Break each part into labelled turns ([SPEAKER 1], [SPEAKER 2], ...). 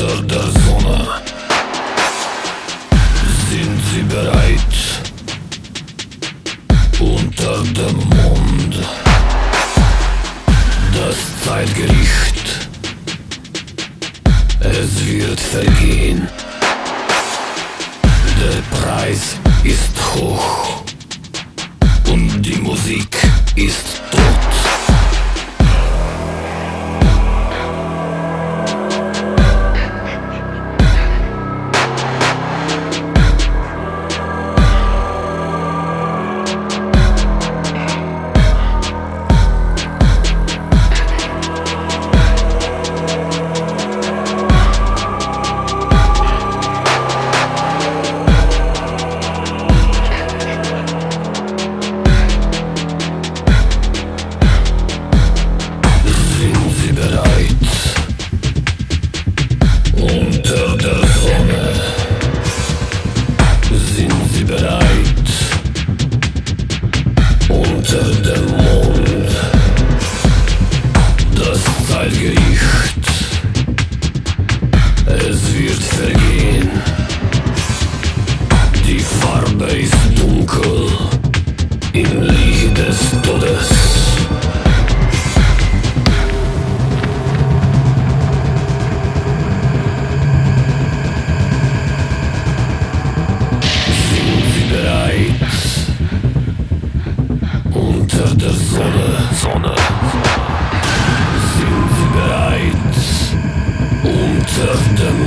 [SPEAKER 1] Unter der Sonne. Sind sie bereit? Unter dem Mond. Das Zeitgericht. Es wird vergehen. Der Preis ist hoch. Und die Musik ist der Sonne, Sonne. Sind Sie bereit, unter dem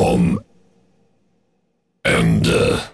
[SPEAKER 1] vom Ende. Uh,